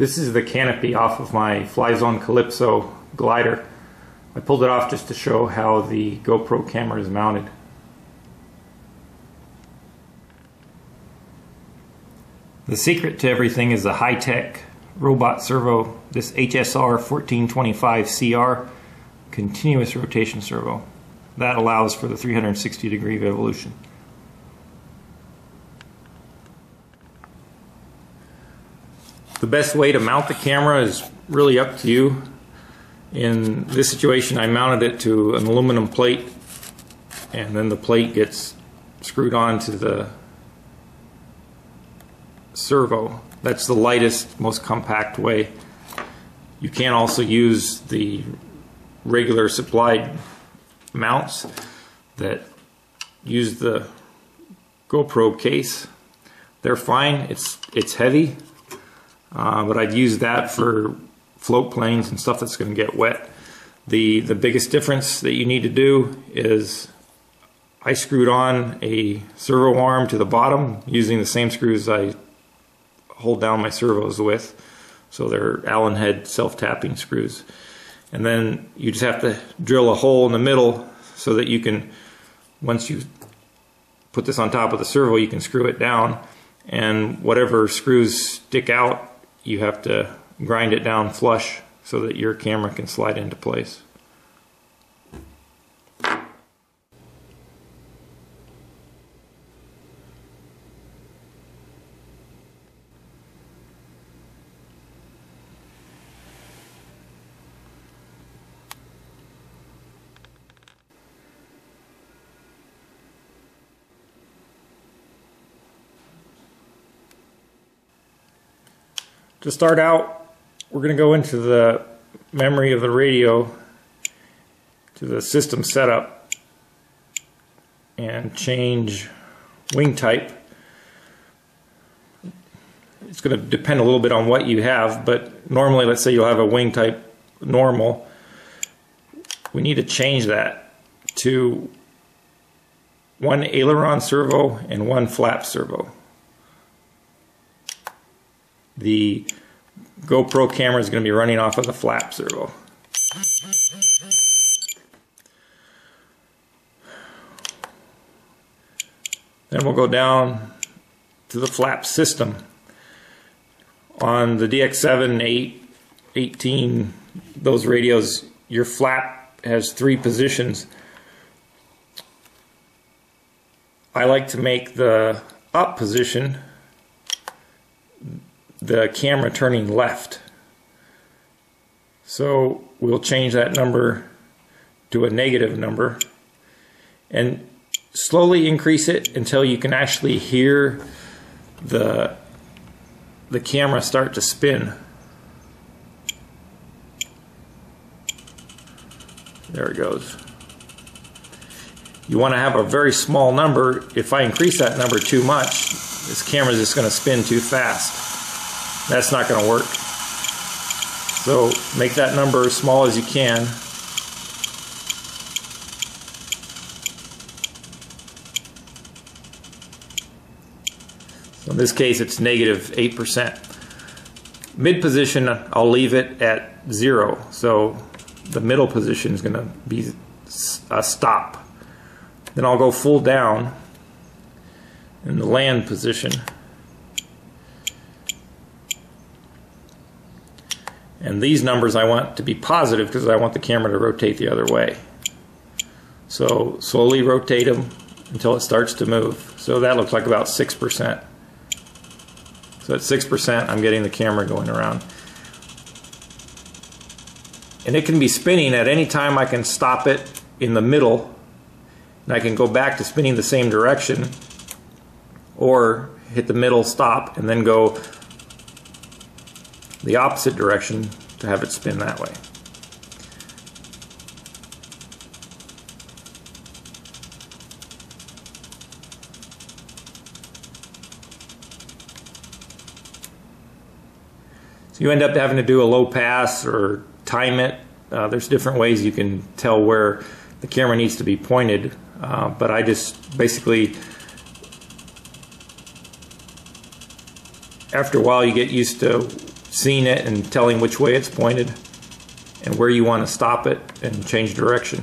This is the canopy off of my Flyzone Calypso glider. I pulled it off just to show how the GoPro camera is mounted. The secret to everything is the Hitec robot servo, this HSR 1425CR continuous rotation servo. That allows for the 360 degree evolution. The best way to mount the camera is really up to you. In this situation, I mounted it to an aluminum plate, and then the plate gets screwed onto the servo. That's the lightest, most compact way. You can also use the regular supplied mounts that use the GoPro case. They're fine. It's it's heavy, uh, but I'd use that for float planes and stuff that's going to get wet. The, the biggest difference that you need to do is I screwed on a servo arm to the bottom using the same screws I hold down my servos with. So they're Allen head self-tapping screws. And then you just have to drill a hole in the middle so that you can, once you put this on top of the servo, you can screw it down. And whatever screws stick out you have to grind it down flush so that your camera can slide into place. To start out, we're going to go into the memory of the radio to the system setup and change wing type. It's going to depend a little bit on what you have, but normally let's say you'll have a wing type normal. We need to change that to one aileron servo and one flap servo the GoPro camera is going to be running off of the flap servo. Then we'll go down to the flap system. On the DX7, 8, 18, those radios, your flap has three positions. I like to make the up position the camera turning left. So we'll change that number to a negative number and slowly increase it until you can actually hear the the camera start to spin. There it goes. You want to have a very small number. If I increase that number too much, this camera is just going to spin too fast. That's not going to work. So make that number as small as you can. In this case, it's negative 8%. Mid position, I'll leave it at zero. So the middle position is going to be a stop. Then I'll go full down in the land position. And these numbers I want to be positive because I want the camera to rotate the other way. So slowly rotate them until it starts to move. So that looks like about 6%. So at 6% I'm getting the camera going around. And it can be spinning at any time I can stop it in the middle and I can go back to spinning the same direction or hit the middle stop and then go the opposite direction to have it spin that way. So you end up having to do a low pass or time it. Uh, there's different ways you can tell where the camera needs to be pointed, uh, but I just basically after a while you get used to seeing it and telling which way it's pointed and where you want to stop it and change direction.